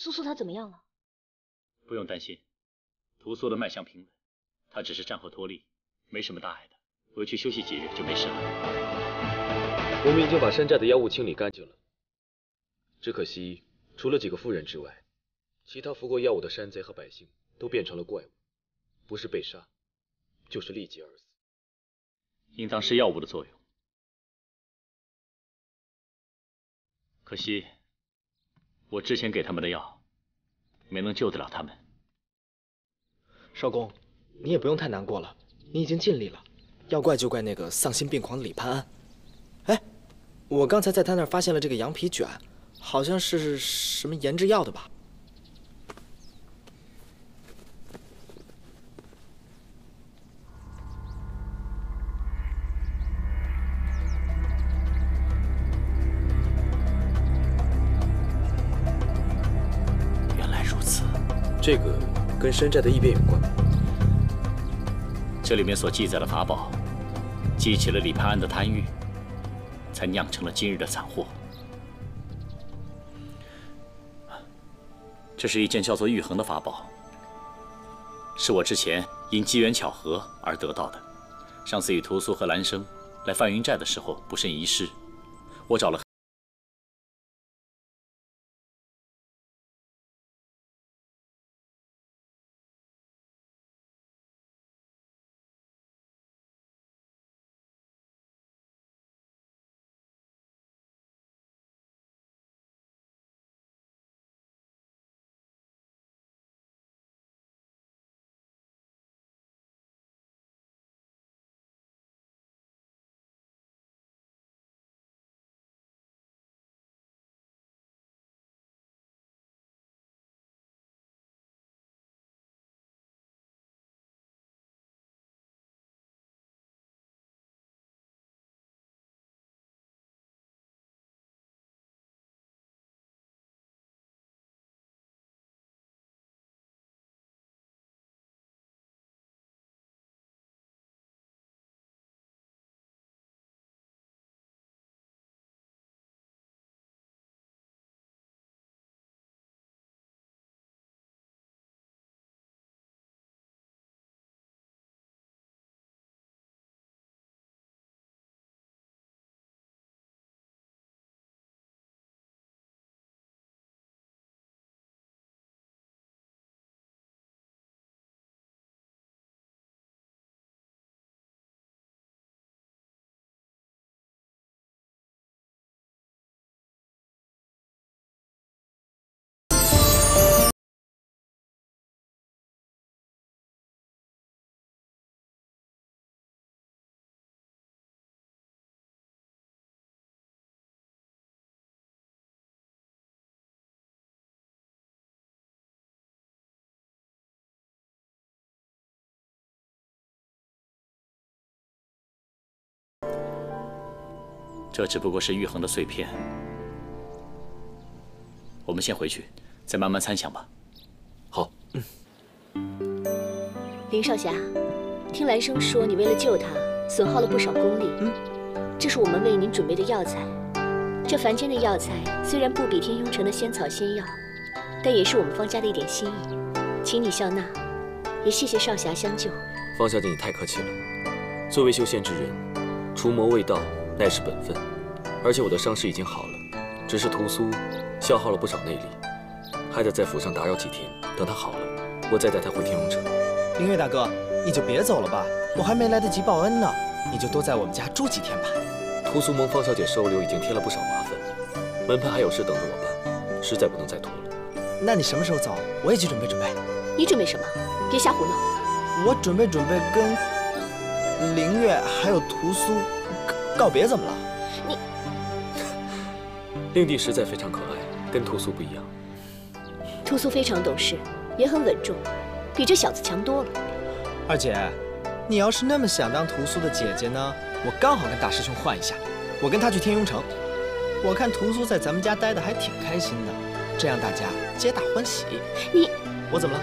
苏苏他怎么样了？不用担心，屠苏的脉象平稳，他只是战后脱力，没什么大碍的，回去休息几日就没事了。我们已经把山寨的药物清理干净了，只可惜除了几个妇人之外，其他服过药物的山贼和百姓都变成了怪物，不是被杀，就是立即而死。应当是药物的作用，可惜我之前给他们的药没能救得了他们。少公，你也不用太难过了，你已经尽力了。要怪就怪那个丧心病狂的李潘安。哎，我刚才在他那儿发现了这个羊皮卷，好像是什么研制药的吧？这个跟山寨的异变有关？这里面所记载的法宝，激起了李潘安的贪欲，才酿成了今日的惨祸。这是一件叫做玉衡的法宝，是我之前因机缘巧合而得到的。上次与屠苏和兰生来范云寨的时候不慎遗失，我找了。这只不过是玉衡的碎片，我们先回去，再慢慢参详吧。好，林少侠，听兰生说你为了救他，损耗了不少功力。嗯，这是我们为您准备的药材。这凡间的药材虽然不比天庸城的仙草仙药，但也是我们方家的一点心意，请你笑纳。也谢谢少侠相救。方小姐，你太客气了。作为修仙之人，除魔卫道。乃是本分，而且我的伤势已经好了，只是屠苏消耗了不少内力，还得在府上打扰几天。等他好了，我再带他回天龙城。林月大哥，你就别走了吧，我还没来得及报恩呢。你就多在我们家住几天吧。屠苏蒙方小姐收留，已经添了不少麻烦，门派还有事等着我办，实在不能再拖了。那你什么时候走？我也去准备准备。你准备什么？别瞎胡闹。我准备准备跟林月还有屠苏。告别怎么了？你令弟实在非常可爱，跟屠苏不一样。屠苏非常懂事，也很稳重，比这小子强多了。二姐，你要是那么想当屠苏的姐姐呢，我刚好跟大师兄换一下，我跟他去天庸城。我看屠苏在咱们家待的还挺开心的，这样大家皆大欢喜。你我怎么了？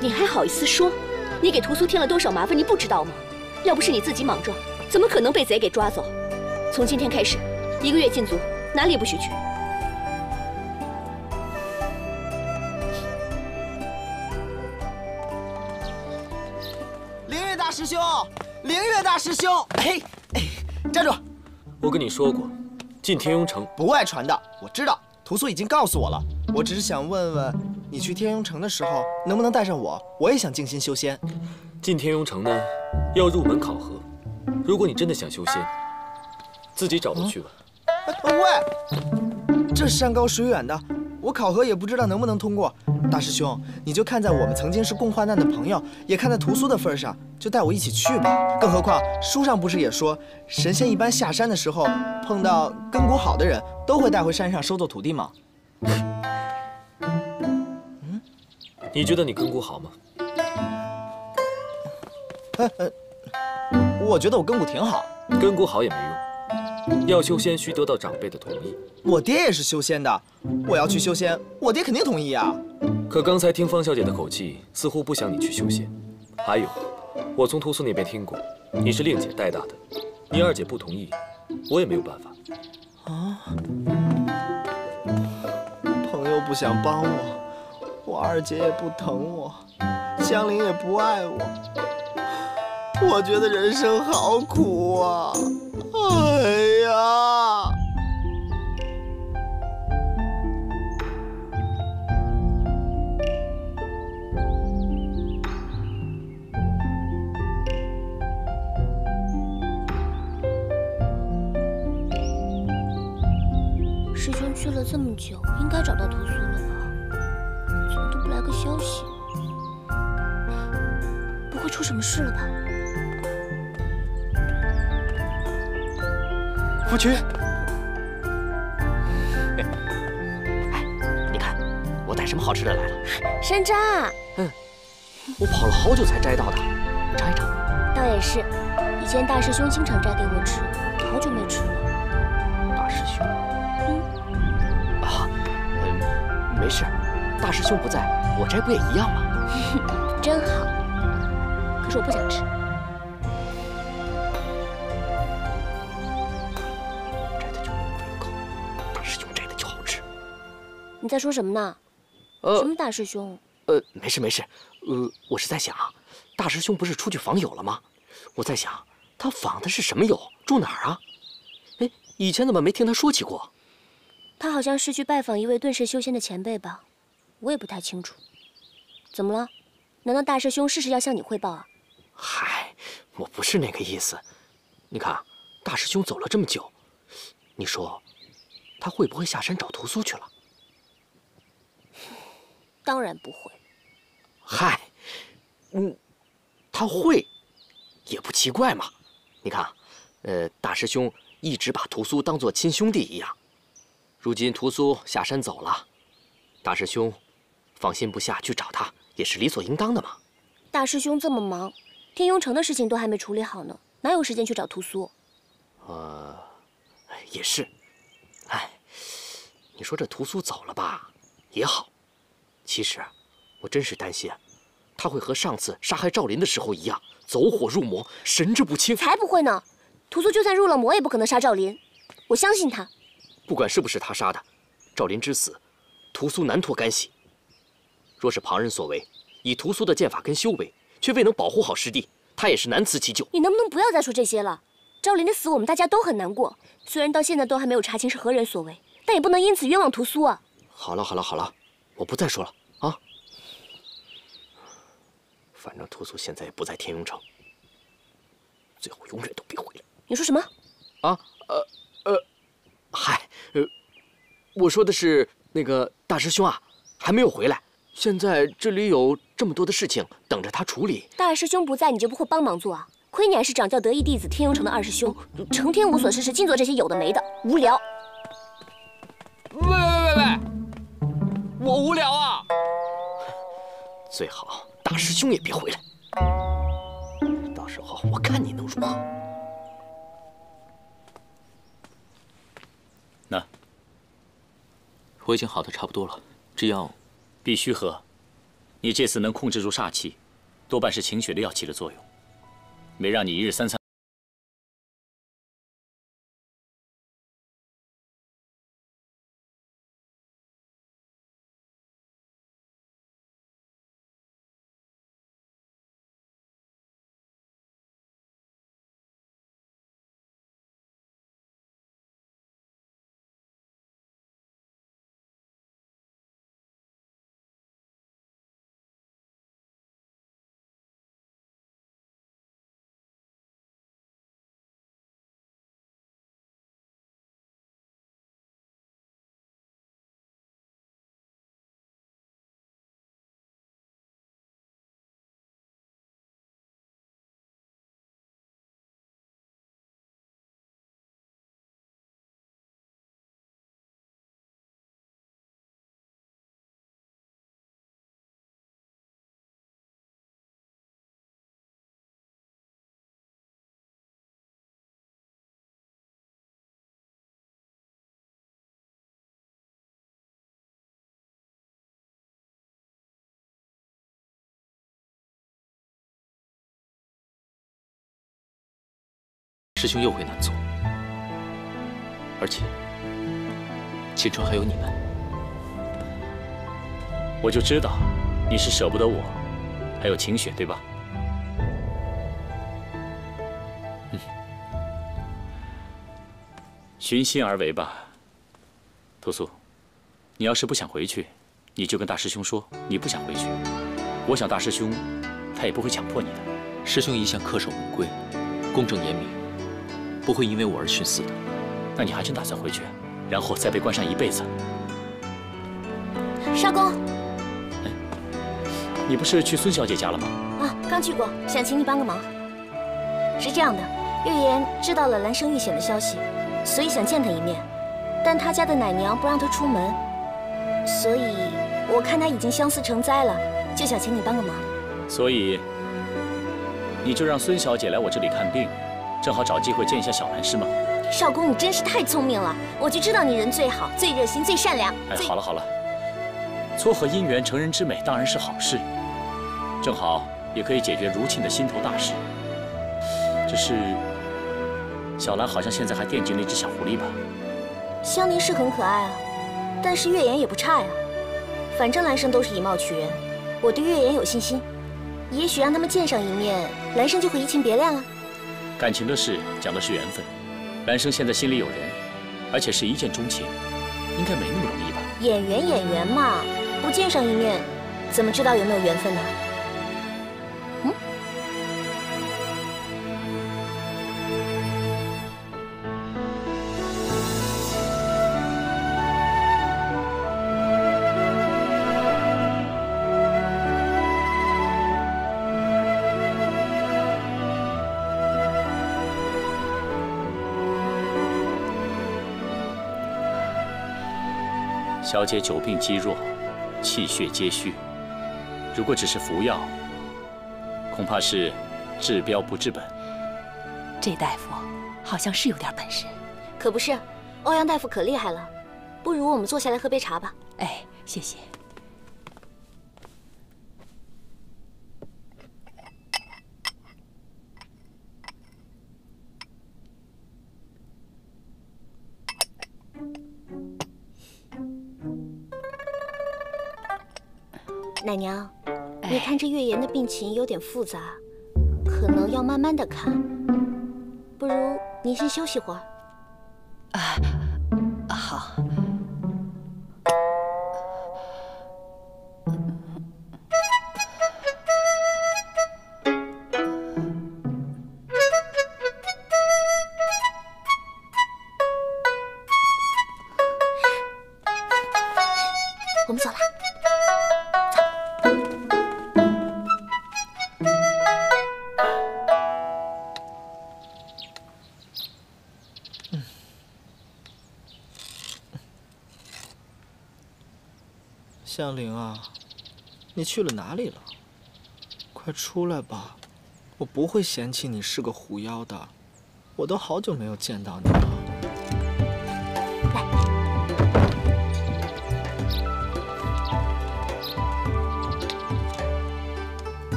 你还好意思说？你给屠苏添了多少麻烦，你不知道吗？要不是你自己莽撞。怎么可能被贼给抓走？从今天开始，一个月禁足，哪里也不许去。灵月大师兄，灵月大师兄，嘿，哎，站住。我跟你说过，进天庸城不外传的，我知道，屠苏已经告诉我了，我只是想问问你去天庸城的时候能不能带上我，我也想静心修仙。进天庸城呢，要入门考核，如果你真的想修仙，自己找路去吧。喂，这山高水远的，我考核也不知道能不能通过。大师兄，你就看在我们曾经是共患难的朋友，也看在屠苏的份上，就带我一起去吧。更何况书上不是也说，神仙一般下山的时候碰到根骨好的人，都会带回山上收做徒弟吗？嗯，你觉得你根骨好吗？我觉得我根骨挺好。根骨好也没用，要修仙需得到长辈的同意。我爹也是修仙的，我要去修仙，我爹肯定同意啊。可刚才听方小姐的口气，似乎不想你去修仙。还有，我从屠苏那边听过，你是令姐带大的，你二姐不同意，我也没有办法。啊？朋友不想帮我，我二姐也不疼我，香菱也不爱我。我觉得人生好苦啊！哎师兄去了这么久，应该找到屠苏了吧？怎么都不来个消息？不会出什么事了吧？夫君，哎，你看，我带什么好吃的来了？山楂。嗯，我跑了好久才摘到的，尝一尝。倒也是，以前大师兄经常摘给我吃，好久没吃了。大师兄？嗯。啊，嗯，没事，大师兄不在，我摘不也一样吗？真好，可是我不想吃。在说什么呢？呃，什么大师兄？呃，没事没事。呃，我是在想，大师兄不是出去访友了吗？我在想，他访的是什么友？住哪儿啊？哎，以前怎么没听他说起过？他好像是去拜访一位遁世修仙的前辈吧？我也不太清楚。怎么了？难道大师兄事事要向你汇报啊？嗨，我不是那个意思。你看，大师兄走了这么久，你说，他会不会下山找屠苏去了？当然不会。嗨，嗯，他会，也不奇怪嘛。你看，呃，大师兄一直把屠苏当做亲兄弟一样，如今屠苏下山走了，大师兄放心不下去找他，也是理所应当的嘛。大师兄这么忙，天庸城的事情都还没处理好呢，哪有时间去找屠苏？呃，也是。哎，你说这屠苏走了吧，也好。其实，我真是担心，他会和上次杀害赵林的时候一样，走火入魔，神志不清。才不会呢！屠苏就算入了魔，也不可能杀赵林。我相信他。不管是不是他杀的，赵林之死，屠苏难脱干系。若是旁人所为，以屠苏的剑法跟修为，却未能保护好师弟，他也是难辞其咎。你能不能不要再说这些了？赵林的死，我们大家都很难过。虽然到现在都还没有查清是何人所为，但也不能因此冤枉屠苏啊！好了好了好了。我不再说了啊！反正屠苏现在也不在天庸城，最后永远都别回来。你说什么？啊？呃呃，嗨，呃，我说的是那个大师兄啊，还没有回来。现在这里有这么多的事情等着他处理。大师兄不在，你就不会帮忙做啊？亏你还是掌教得意弟子天庸城的二师兄，成天无所事事，净做这些有的没的，无聊。我无聊啊！最好大师兄也别回来，到时候我看你能如何。那我已经好的差不多了，这药必须喝。你这次能控制住煞气，多半是晴雪的药起了作用，没让你一日三餐。师兄又会难做。而且，青春还有你们，我就知道你是舍不得我，还有晴雪，对吧？嗯，循心而为吧，屠苏。你要是不想回去，你就跟大师兄说你不想回去。我想大师兄他也不会强迫你的。师兄一向恪守门规，公正严明，不会因为我而徇私的。那你还真打算回去，然后再被关上一辈子？少公，你不是去孙小姐家了吗？啊，刚去过，想请你帮个忙。是这样的，月言知道了兰生遇险的消息，所以想见他一面，但他家的奶娘不让他出门，所以我看他已经相思成灾了，就想请你帮个忙。所以，你就让孙小姐来我这里看病，正好找机会见一下小兰，是吗？少公，你真是太聪明了，我就知道你人最好、最热心、最善良。哎，好了好了，撮合姻缘、成人之美当然是好事，正好也可以解决如沁的心头大事。只是小兰好像现在还惦记那只小狐狸吧？香菱是很可爱啊，但是月言也不差呀。反正兰生都是以貌取人，我对月言有信心，也许让他们见上一面，兰生就会移情别恋了。感情的事讲的是缘分。兰生现在心里有人，而且是一见钟情，应该没那么容易吧？演员演员嘛，不见上一面，怎么知道有没有缘分呢？小姐久病积弱，气血皆虚。如果只是服药，恐怕是治标不治本。这大夫好像是有点本事，可不是？欧阳大夫可厉害了。不如我们坐下来喝杯茶吧。哎，谢谢。奶娘，你看这月言的病情有点复杂，可能要慢慢的看。不如您先休息会儿。啊，好。去了哪里了？快出来吧，我不会嫌弃你是个狐妖的。我都好久没有见到你了。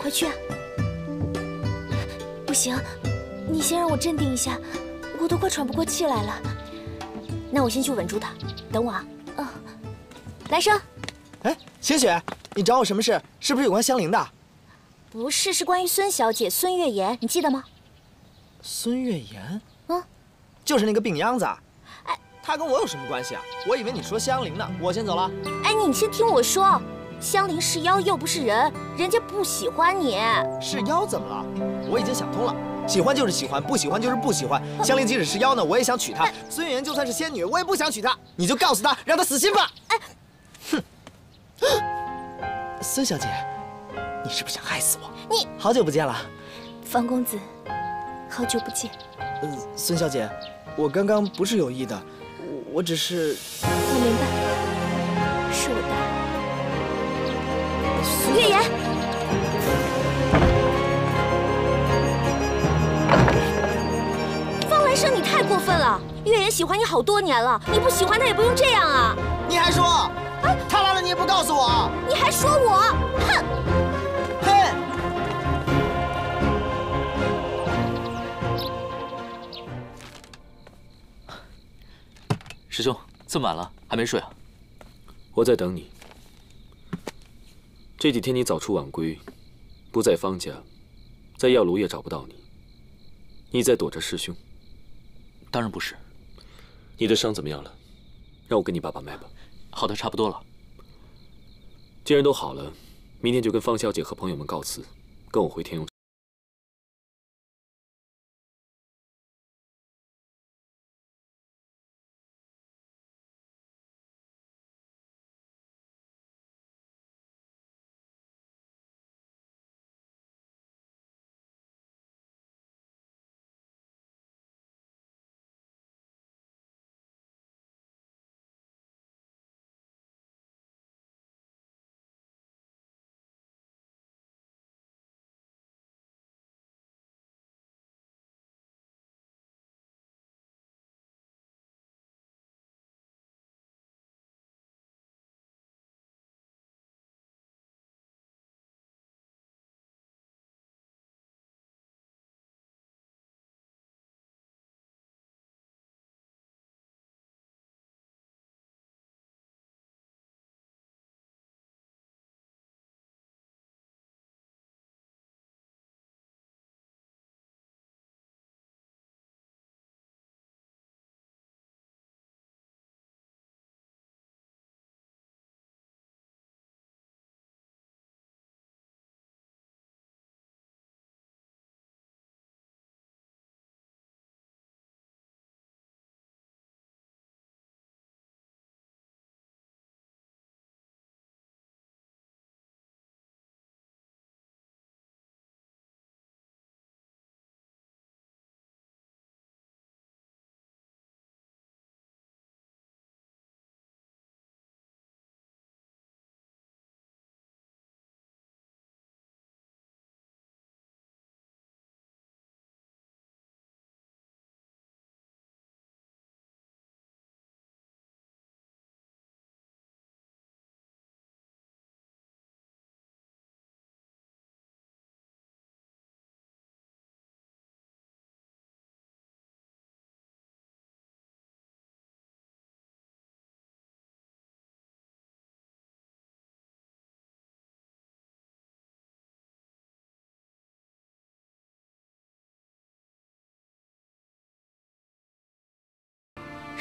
快去啊！不行，你先让我镇定一下，我都快喘不过气来了。那我先去稳住他，等我啊。嗯，来生。哎，晴雪，你找我什么事？是不是有关香菱的？不是，是关于孙小姐孙月言，你记得吗？孙月言？嗯，就是那个病秧子。哎，他跟我有什么关系啊？我以为你说香菱呢。我先走了。哎，你先听我说，香菱是妖又不是人，人家不喜欢你。是妖怎么了？我已经想通了，喜欢就是喜欢，不喜欢就是不喜欢。香菱即使是妖呢，我也想娶她。孙月言就算是仙女，我也不想娶她。你就告诉她，让她死心吧。哎，哼！孙小姐，你是不是想害死我？你好久不见了，方公子，好久不见。呃，孙小姐，我刚刚不是有意的，我我只是……我明白，是我大意。月言。方兰生，你太过分了！月言喜欢你好多年了，你不喜欢他也不用这样啊！你还说，不告诉我。你还说我？哼。师兄这么晚了还没睡啊？我在等你。这几天你早出晚归不在方家在药炉也找不到你你在躲着师兄。当然不是。你的伤怎么样了？让我给你把把脉吧。好的差不多了。既然都好了，明天就跟方小姐和朋友们告辞，跟我回天佑。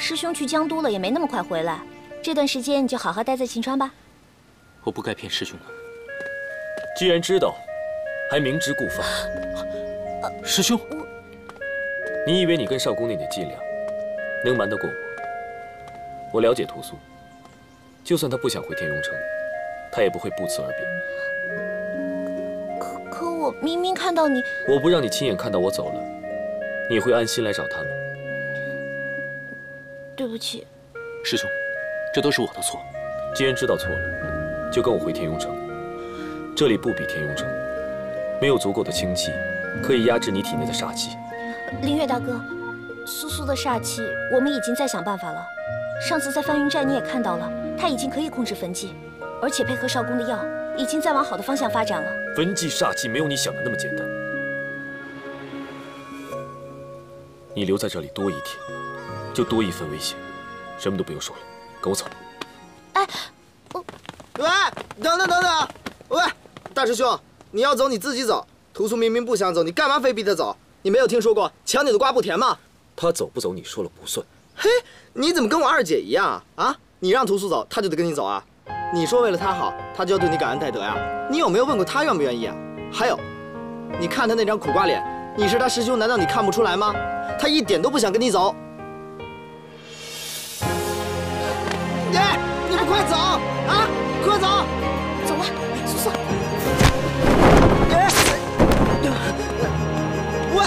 师兄去江都了，也没那么快回来。这段时间你就好好待在秦川吧。我不该骗师兄的。既然知道，还明知故犯。师兄，你以为你跟少宫那点伎俩，能瞒得过我？我了解屠苏，就算他不想回天荣城，他也不会不辞而别。可可我明明看到你……我不让你亲眼看到我走了，你会安心来找他吗？对不起，师兄，这都是我的错。既然知道错了，就跟我回天庸城。这里不比天庸城，没有足够的清气，可以压制你体内的煞气。林月大哥，苏苏的煞气，我们已经在想办法了。上次在翻云寨你也看到了，他已经可以控制焚寂，而且配合少公的药，已经在往好的方向发展了。焚寂煞气没有你想的那么简单。你留在这里多一天。就多一份危险，什么都不用说了，跟我走。哎，我，喂，等等等等，喂，大师兄，你要走你自己走。屠苏明明不想走，你干嘛非逼他走？你没有听说过抢你的瓜不甜吗？他走不走，你说了不算。嘿，你怎么跟我二姐一样啊？啊，你让屠苏走，他就得跟你走啊？你说为了他好，他就要对你感恩戴德呀？你有没有问过他愿不愿意啊？还有，你看他那张苦瓜脸，你是他师兄，难道你看不出来吗？他一点都不想跟你走。快走啊！快走！走了，苏苏。喂，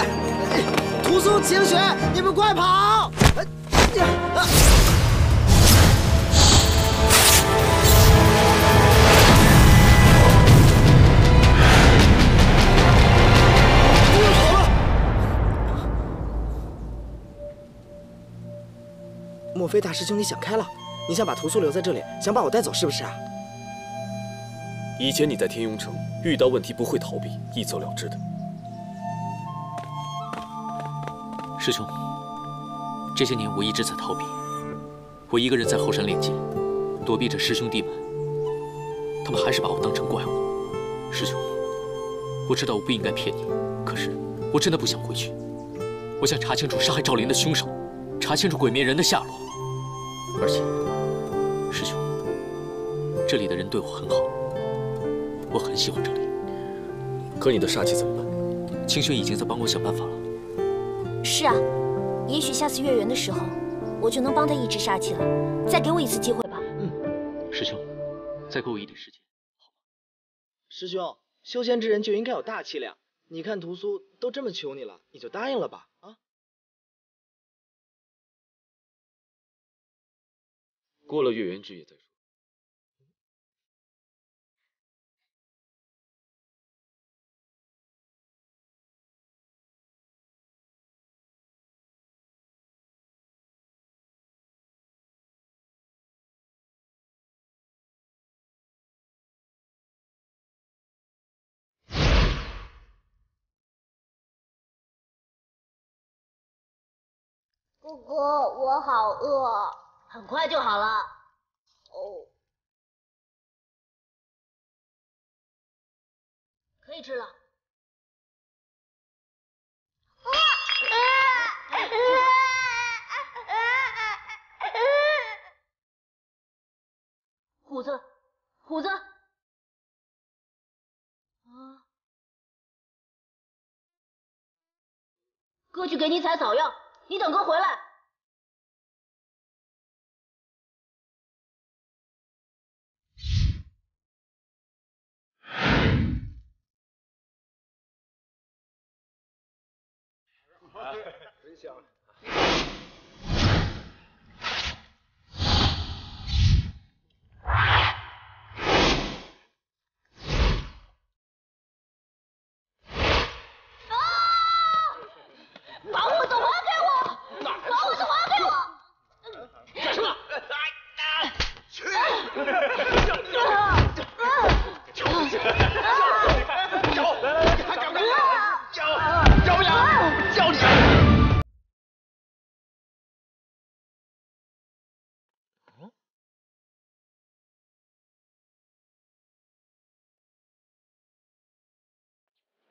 屠苏、晴雪，你们快跑！莫非大师兄你想开了？你想把屠苏留在这里，想把我带走，是不是啊？以前你在天庸城遇到问题不会逃避，一走了之的。师兄，这些年我一直在逃避，我一个人在后山练剑，躲避着师兄弟们，他们还是把我当成怪物。师兄，我知道我不应该骗你，可是我真的不想回去。我想查清楚杀害赵灵的凶手，查清楚鬼面人的下落。而且，师兄，这里的人对我很好，我很喜欢这里。可你的煞气怎么办？清轩已经在帮我想办法了。是啊，也许下次月圆的时候，我就能帮他抑制煞气了。再给我一次机会吧。嗯，师兄，再给我一点时间，好吗？师兄，修仙之人就应该有大气量。你看屠苏都这么求你了，你就答应了吧。啊！过了月圆之夜再说。哥哥，我好饿，很快就好了。哦，可以吃了。虎子，虎子，啊，哥去给你采草药。你等哥回来。真香。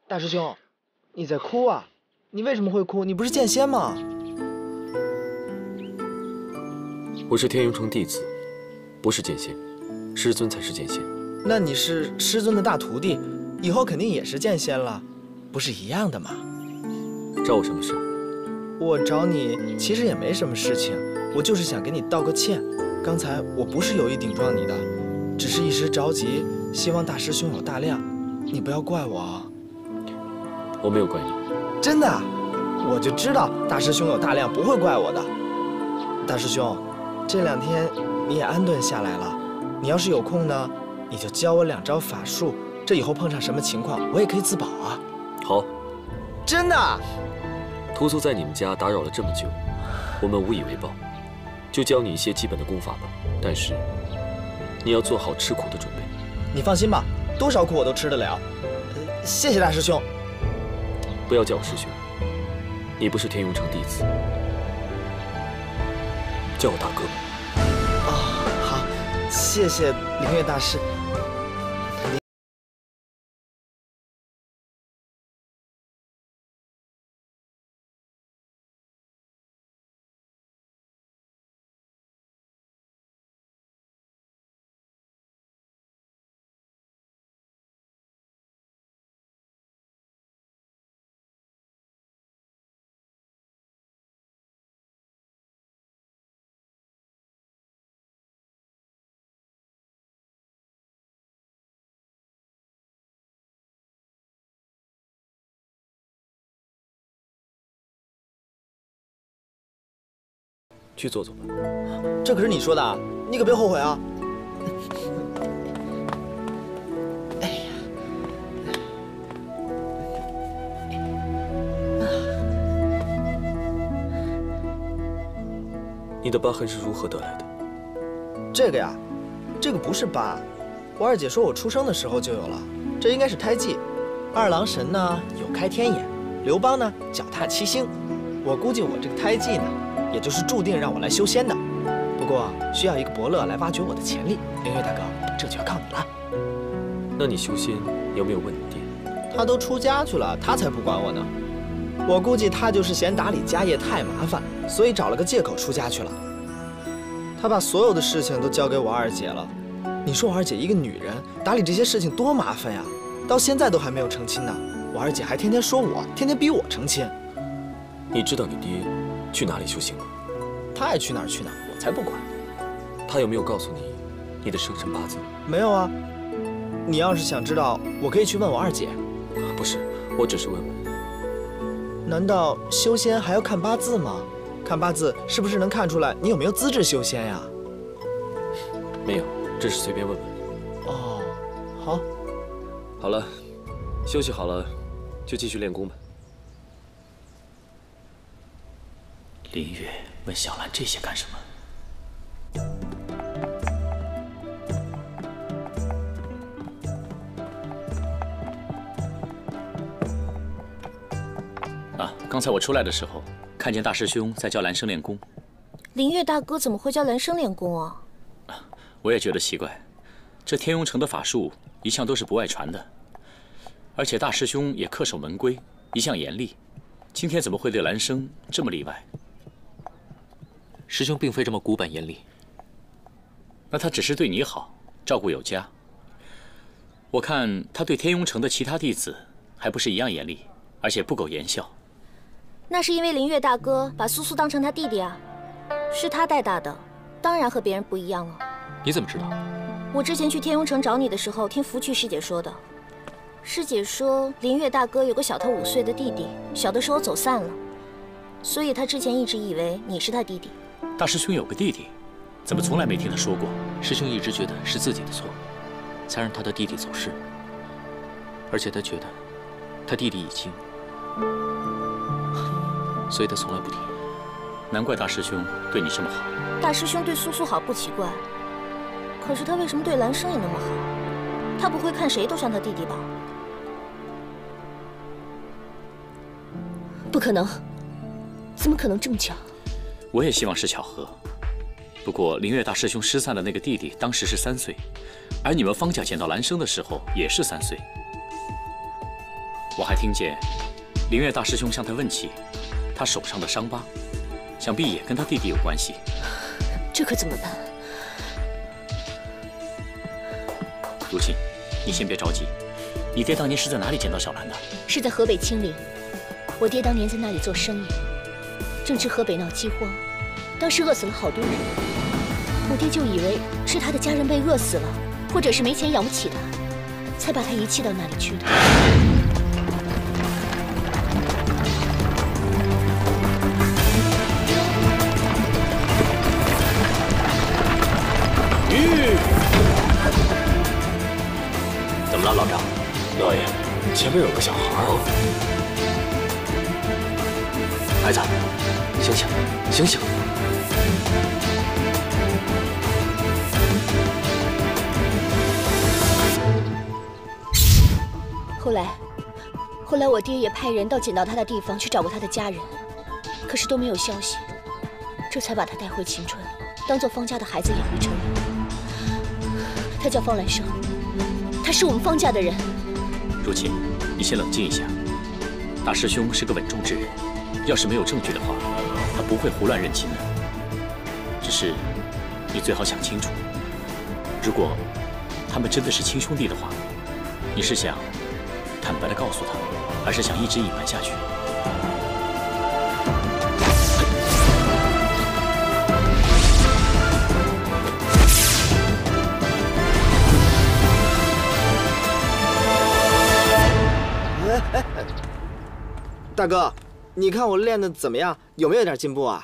大师兄，你在哭啊？你为什么会哭？你不是剑仙吗？我是天云城弟子，不是剑仙，师尊才是剑仙。那你是师尊的大徒弟，以后肯定也是剑仙了，不是一样的吗？找我什么事？我找你其实也没什么事情，我就是想给你道个歉。刚才我不是有意顶撞你的，只是一时着急，希望大师兄有大量，你不要怪我。我没有怪你，真的，我就知道大师兄有大量，不会怪我的。大师兄，这两天你也安顿下来了，你要是有空呢，你就教我两招法术，这以后碰上什么情况，我也可以自保啊。好，真的。屠苏在你们家打扰了这么久，我们无以为报，就教你一些基本的功法吧。但是你要做好吃苦的准备。你放心吧，多少苦我都吃得了。谢谢大师兄。不要叫我师兄，你不是天佑城弟子，叫我大哥。哦，好，谢谢明月大师。去坐坐吧，这可是你说的，你可别后悔啊！哎呀，你的疤痕是如何得来的？这个呀，这个不是疤，我二姐说我出生的时候就有了，这应该是胎记。二郎神呢有开天眼，刘邦呢脚踏七星，我估计我这个胎记呢。也就是注定让我来修仙的。不过需要一个伯乐来挖掘我的潜力。凌月大哥，这就要靠你了。那你修仙有没有问你爹？他都出家去了，他才不管我呢。我估计他就是嫌打理家业太麻烦，所以找了个借口出家去了。他把所有的事情都交给我二姐了。你说我二姐一个女人打理这些事情多麻烦呀，到现在都还没有成亲呢。我二姐还天天说我，天天逼我成亲。你知道你爹去哪里修行吗？他爱去哪儿去哪儿，我才不管。他有没有告诉你你的生辰八字？没有啊。你要是想知道，我可以去问我二姐。不是，我只是问问。难道修仙还要看八字吗？看八字是不是能看出来你有没有资质修仙呀？没有，只是随便问问。哦，好。好了，休息好了，就继续练功吧。林月问小兰这些干什么？啊，刚才我出来的时候，看见大师兄在教兰生练功。林月大哥怎么会教兰生练功啊？我也觉得奇怪，这天庸城的法术一向都是不外传的，而且大师兄也恪守门规，一向严厉，今天怎么会对兰生这么例外？师兄并非这么古板严厉，那他只是对你好，照顾有加。我看他对天庸城的其他弟子还不是一样严厉，而且不苟言笑。那是因为林月大哥把苏苏当成他弟弟啊，是他带大的，当然和别人不一样了。你怎么知道？我之前去天庸城找你的时候，听福去师姐说的。师姐说林月大哥有个小他五岁的弟弟，小的时候走散了，所以他之前一直以为你是他弟弟。大师兄有个弟弟，怎么从来没听他说过？师兄一直觉得是自己的错，才让他的弟弟走失，而且他觉得他弟弟已经……所以他从来不提。难怪大师兄对你这么好。大师兄对苏苏好不奇怪，可是他为什么对兰生也那么好？他不会看谁都像他弟弟吧？不可能，怎么可能这么巧？我也希望是巧合。不过林月大师兄失散的那个弟弟当时是三岁，而你们方家捡到兰生的时候也是三岁。我还听见林月大师兄向他问起他手上的伤疤，想必也跟他弟弟有关系。这可怎么办？如沁，你先别着急。你爹当年是在哪里捡到小兰的？是在河北青陵。我爹当年在那里做生意，正值河北闹饥荒，当时饿死了好多人。我爹就以为是他的家人被饿死了，或者是没钱养不起他，才把他遗弃到那里去的。怎么了，老张？老爷，前面有个小孩。孩醒，醒醒！后来，后来我爹也派人到捡到他的地方去找过他的家人，可是都没有消息，这才把他带回秦川，当做方家的孩子养育成人。他叫方兰生，他是我们方家的人。如沁，你先冷静一下。大师兄是个稳重之人，要是没有证据的话，他不会胡乱认亲的。只是，你最好想清楚，如果他们真的是亲兄弟的话，你是想坦白的告诉他，还是想一直隐瞒下去？大哥，你看我练的怎么样？有没有点进步啊？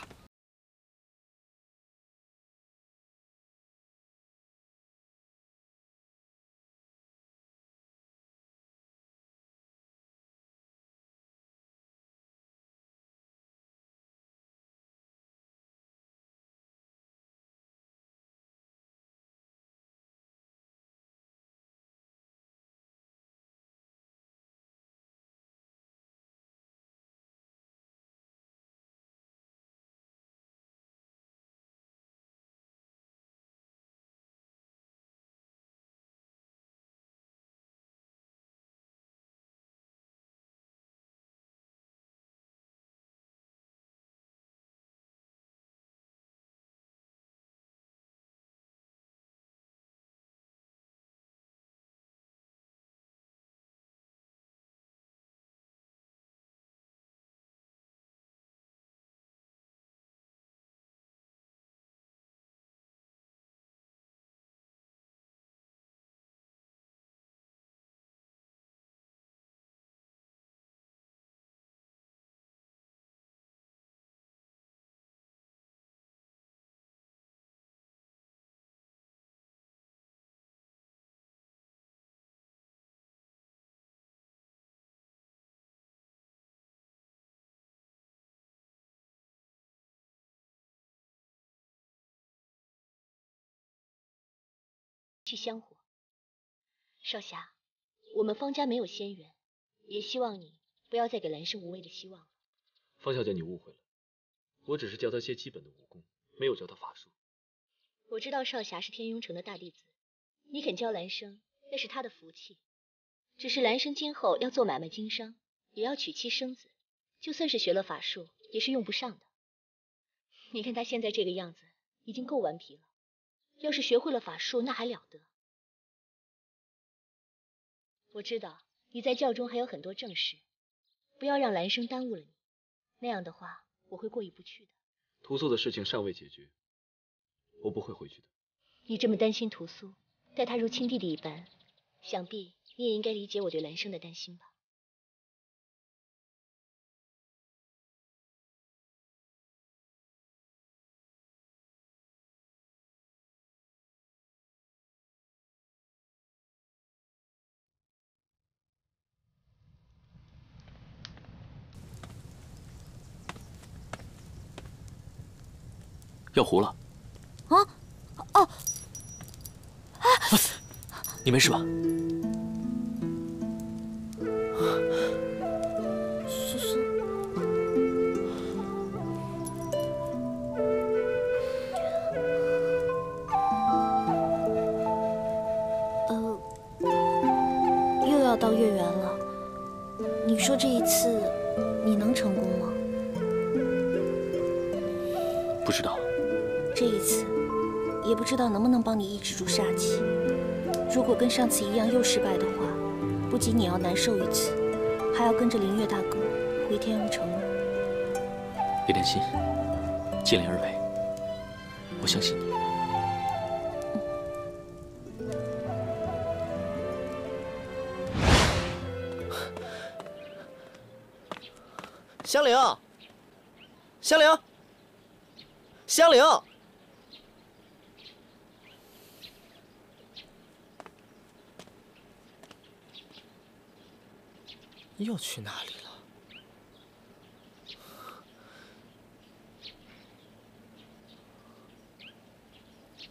去香火。少侠，我们方家没有仙缘，也希望你不要再给兰生无谓的希望了。方小姐，你误会了，我只是教他些基本的武功，没有教他法术。我知道少侠是天庸城的大弟子，你肯教兰生，那是他的福气。只是兰生今后要做买卖经商，也要娶妻生子，就算是学了法术，也是用不上的。你看他现在这个样子，已经够顽皮了，要是学会了法术，那还了得？我知道你在教中还有很多正事，不要让兰生耽误了你，那样的话我会过意不去的。屠苏的事情尚未解决。我不会回去的。你这么担心屠苏，待他如亲弟弟一般，想必你也应该理解我对兰生的担心吧。要糊了。啊，哦，你没事吧？上次一样又失败的话，不仅你要难受一次，还要跟着林月大哥回天阳城了。别担心，尽力而为，我相信你。香菱，香菱，香菱。又去哪里了？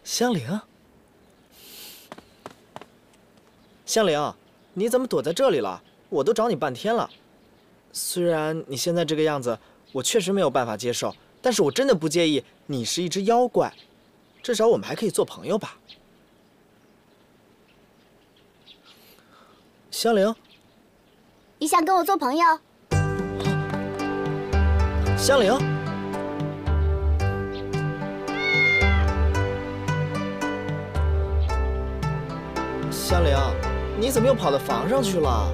香菱，香菱，你怎么躲在这里了？我都找你半天了。虽然你现在这个样子，我确实没有办法接受，但是我真的不介意你是一只妖怪，至少我们还可以做朋友吧。香菱。你想跟我做朋友？香菱，香菱，你怎么又跑到房上去了？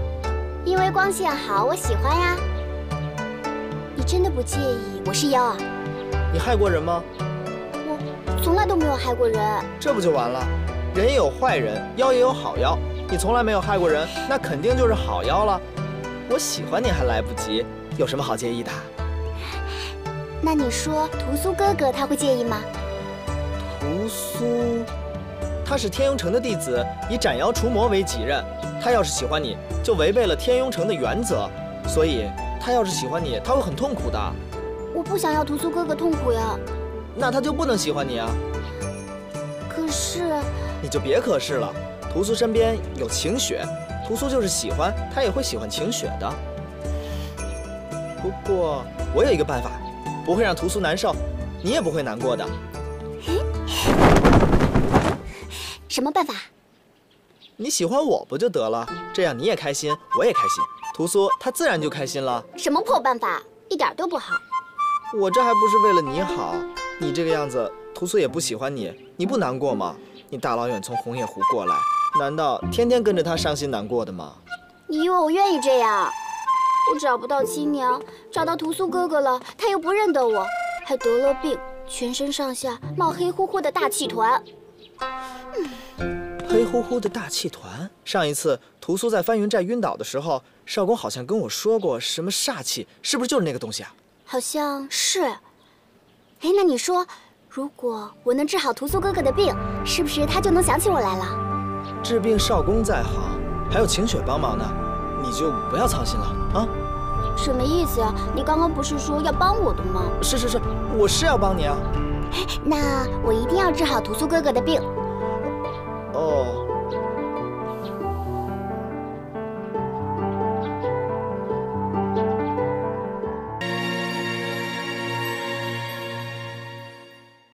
因为光线好，我喜欢呀。你真的不介意我是妖啊？你害过人吗？我从来都没有害过人。这不就完了？人也有坏人，妖也有好妖。你从来没有害过人，那肯定就是好妖了。我喜欢你还来不及，有什么好介意的？那你说屠苏哥哥他会介意吗？屠苏，他是天雍城的弟子，以斩妖除魔为己任。他要是喜欢你，就违背了天雍城的原则。所以，他要是喜欢你，他会很痛苦的。我不想要屠苏哥哥痛苦呀。那他就不能喜欢你啊？可是，你就别可是了。屠苏身边有晴雪。屠苏就是喜欢他，也会喜欢晴雪的。不过我有一个办法，不会让屠苏难受，你也不会难过的。什么办法？你喜欢我不就得了？这样你也开心，我也开心，屠苏他自然就开心了。什么破办法，一点都不好。我这还不是为了你好？你这个样子，屠苏也不喜欢你，你不难过吗？你大老远从红叶湖过来。难道天天跟着他伤心难过的吗？你以为我愿意这样？我找不到亲娘，找到屠苏哥哥了，他又不认得我，还得了病，全身上下冒黑乎乎的大气团。嗯黑乎乎的大气团。上一次屠苏在翻云寨晕倒的时候，少公好像跟我说过什么煞气，是不是就是那个东西啊？好像是。哎，那你说，如果我能治好屠苏哥哥的病，是不是他就能想起我来了？治病少公在行，还有晴雪帮忙呢，你就不要操心了啊。什么意思呀？你刚刚不是说要帮我的吗？是是是，我是要帮你啊。那我一定要治好屠苏哥哥的病。哦。